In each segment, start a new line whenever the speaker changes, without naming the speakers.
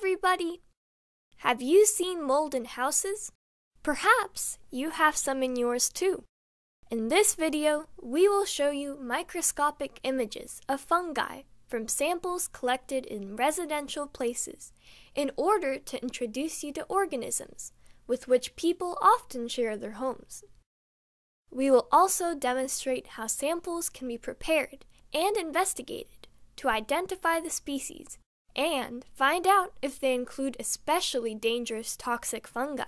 everybody! Have you seen mold in houses? Perhaps you have some in yours too. In this video, we will show you microscopic images of fungi from samples collected in residential places in order to introduce you to organisms with which people often share their homes. We will also demonstrate how samples can be prepared and investigated to identify the species and find out if they include especially dangerous toxic fungi.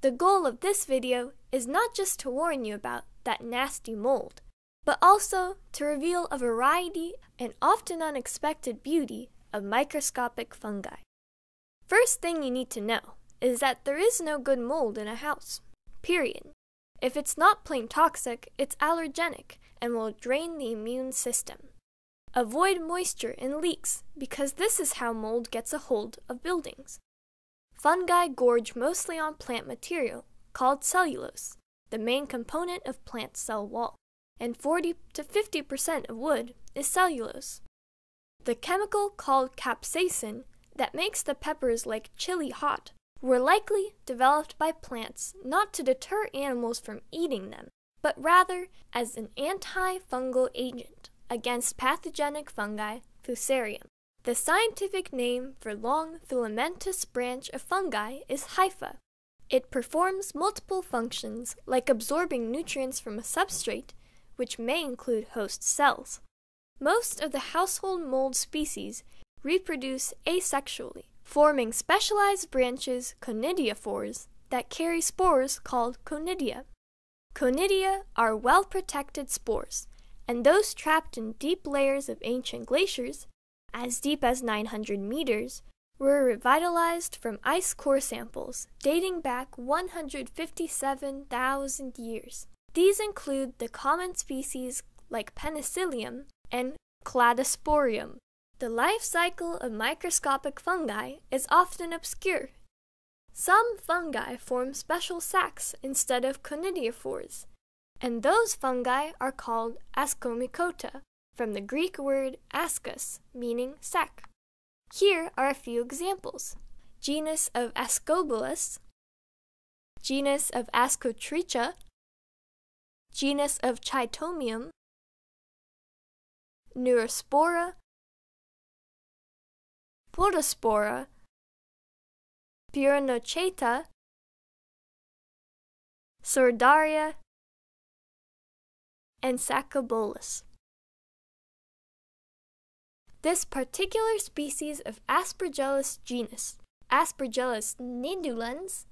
The goal of this video is not just to warn you about that nasty mold, but also to reveal a variety and often unexpected beauty of microscopic fungi. First thing you need to know is that there is no good mold in a house. Period. If it's not plain toxic, it's allergenic and will drain the immune system. Avoid moisture and leaks because this is how mold gets a hold of buildings. Fungi gorge mostly on plant material called cellulose, the main component of plant cell wall, and 40 to 50% of wood is cellulose. The chemical called capsaicin that makes the peppers like chili hot were likely developed by plants not to deter animals from eating them, but rather as an antifungal agent against pathogenic fungi Fusarium. The scientific name for long filamentous branch of fungi is hypha. It performs multiple functions like absorbing nutrients from a substrate, which may include host cells. Most of the household mold species reproduce asexually, forming specialized branches, conidiophores, that carry spores called conidia. Conidia are well protected spores, and those trapped in deep layers of ancient glaciers, as deep as 900 meters, were revitalized from ice core samples dating back 157,000 years. These include the common species like Penicillium and Cladosporium. The life cycle of microscopic fungi is often obscure. Some fungi form special sacs instead of conidiophores, and those fungi are called ascomycota, from the Greek word ascus, meaning sac. Here are a few examples. Genus of Ascobolus, genus of Ascotricha, genus of Chaetomium, Neurospora, Podospora, Pyrenochaeta, Sordaria, and Saccobolus. This particular species of Aspergillus genus, Aspergillus nidulans,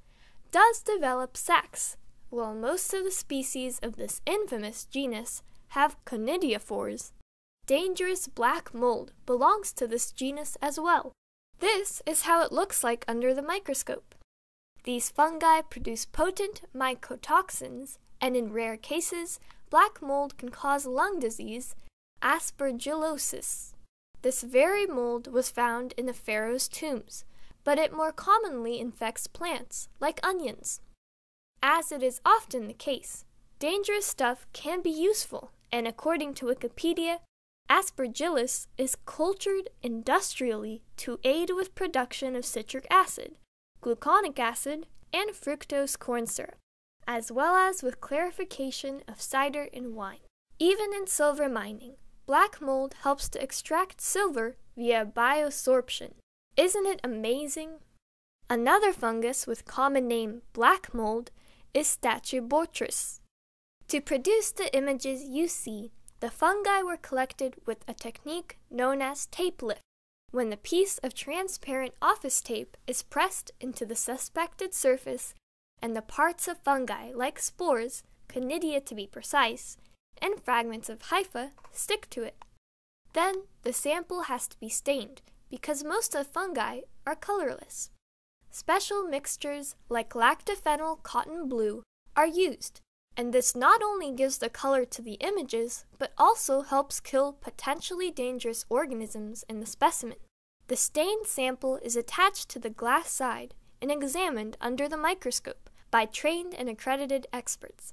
does develop sacs, while most of the species of this infamous genus have conidiophores. Dangerous black mold belongs to this genus as well. This is how it looks like under the microscope. These fungi produce potent mycotoxins, and in rare cases, black mold can cause lung disease, aspergillosis. This very mold was found in the pharaoh's tombs, but it more commonly infects plants, like onions. As it is often the case, dangerous stuff can be useful, and according to Wikipedia, Aspergillus is cultured industrially to aid with production of citric acid, gluconic acid, and fructose corn syrup, as well as with clarification of cider and wine. Even in silver mining, black mold helps to extract silver via biosorption. Isn't it amazing? Another fungus with common name black mold is Stachybotrys. To produce the images you see, the fungi were collected with a technique known as tape lift, when the piece of transparent office tape is pressed into the suspected surface and the parts of fungi, like spores, conidia to be precise, and fragments of hypha stick to it. Then the sample has to be stained because most of fungi are colorless. Special mixtures like lactophenol cotton blue are used and this not only gives the color to the images, but also helps kill potentially dangerous organisms in the specimen. The stained sample is attached to the glass side and examined under the microscope by trained and accredited experts.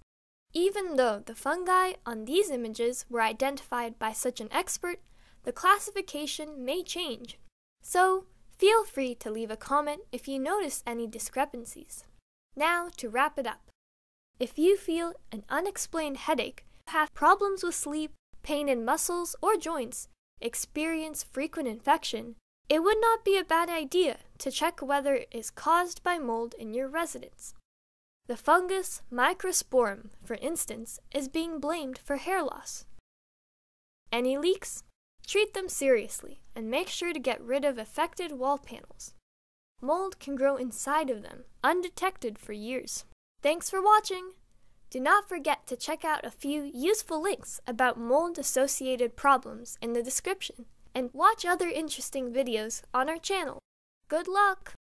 Even though the fungi on these images were identified by such an expert, the classification may change. So, Feel free to leave a comment if you notice any discrepancies. Now, to wrap it up. If you feel an unexplained headache, have problems with sleep, pain in muscles or joints, experience frequent infection, it would not be a bad idea to check whether it is caused by mold in your residence. The fungus Microsporum, for instance, is being blamed for hair loss. Any leaks? Treat them seriously and make sure to get rid of affected wall panels. Mold can grow inside of them, undetected for years. Thanks for watching! Do not forget to check out a few useful links about mold associated problems in the description and watch other interesting videos on our channel. Good luck!